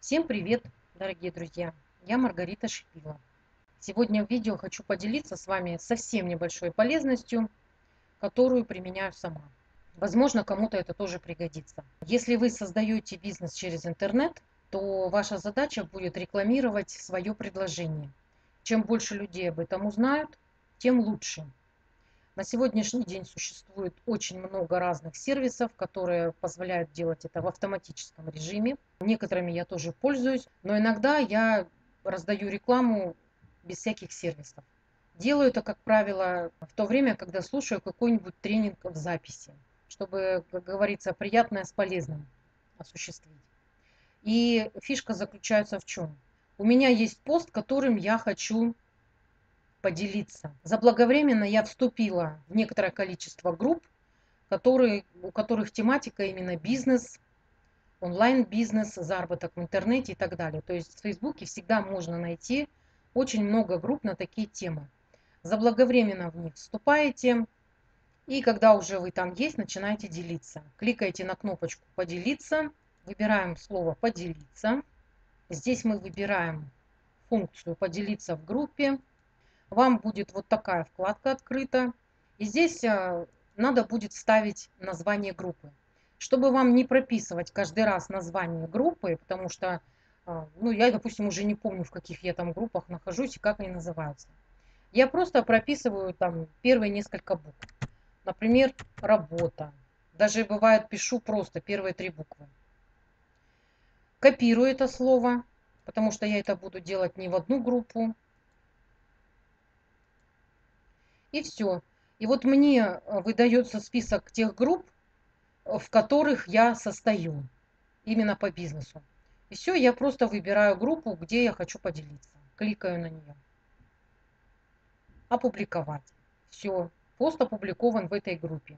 Всем привет, дорогие друзья! Я Маргарита Шипила. Сегодня в видео хочу поделиться с вами совсем небольшой полезностью, которую применяю сама. Возможно, кому-то это тоже пригодится. Если вы создаете бизнес через интернет, то ваша задача будет рекламировать свое предложение. Чем больше людей об этом узнают, тем лучше. На сегодняшний день существует очень много разных сервисов, которые позволяют делать это в автоматическом режиме. Некоторыми я тоже пользуюсь, но иногда я раздаю рекламу без всяких сервисов. Делаю это, как правило, в то время, когда слушаю какой-нибудь тренинг в записи, чтобы, как говорится, приятное с полезным осуществить. И фишка заключается в чем? У меня есть пост, которым я хочу поделиться. Заблаговременно я вступила в некоторое количество групп, которые, у которых тематика именно бизнес, онлайн-бизнес, заработок в интернете и так далее. То есть в Фейсбуке всегда можно найти очень много групп на такие темы. Заблаговременно в них вступаете, и когда уже вы там есть, начинаете делиться. Кликаете на кнопочку «Поделиться», выбираем слово «Поделиться». Здесь мы выбираем функцию «Поделиться в группе», вам будет вот такая вкладка открыта. И здесь а, надо будет ставить название группы. Чтобы вам не прописывать каждый раз название группы, потому что, а, ну, я, допустим, уже не помню, в каких я там группах нахожусь и как они называются. Я просто прописываю там первые несколько букв. Например, работа. Даже бывает пишу просто первые три буквы. Копирую это слово, потому что я это буду делать не в одну группу, и все. И вот мне э, выдается список тех групп, э, в которых я состою, именно по бизнесу. И все, я просто выбираю группу, где я хочу поделиться. Кликаю на нее. Опубликовать. Все, пост опубликован в этой группе.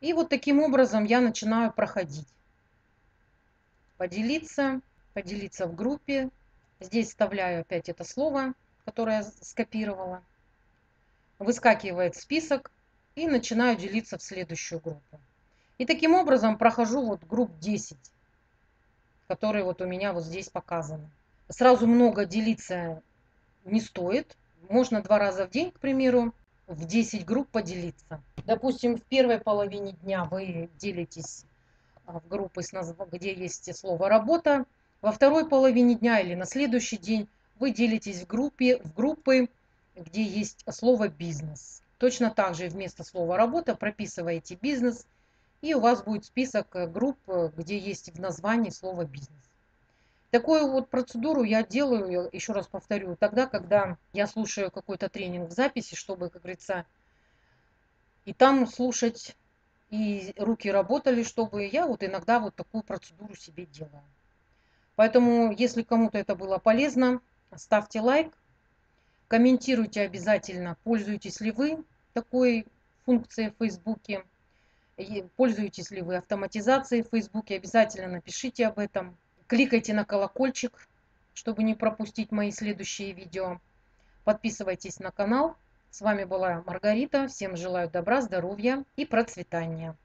И вот таким образом я начинаю проходить. Поделиться, поделиться в группе. Здесь вставляю опять это слово, которое я скопировала выскакивает список и начинаю делиться в следующую группу. И таким образом прохожу вот групп 10, которые вот у меня вот здесь показаны. Сразу много делиться не стоит. Можно два раза в день, к примеру, в 10 групп поделиться. Допустим, в первой половине дня вы делитесь а, в группы, где есть слово «работа». Во второй половине дня или на следующий день вы делитесь в, группе, в группы, где есть слово «бизнес». Точно так же вместо слова «работа» прописываете «бизнес», и у вас будет список э, групп, э, где есть в названии слово «бизнес». Такую вот процедуру я делаю, еще раз повторю, тогда, когда я слушаю какой-то тренинг в записи, чтобы, как говорится, и там слушать, и руки работали, чтобы я вот иногда вот такую процедуру себе делаю. Поэтому, если кому-то это было полезно, ставьте лайк, Комментируйте обязательно, пользуетесь ли вы такой функцией в Фейсбуке, пользуетесь ли вы автоматизацией в Фейсбуке, обязательно напишите об этом. Кликайте на колокольчик, чтобы не пропустить мои следующие видео. Подписывайтесь на канал. С вами была Маргарита. Всем желаю добра, здоровья и процветания.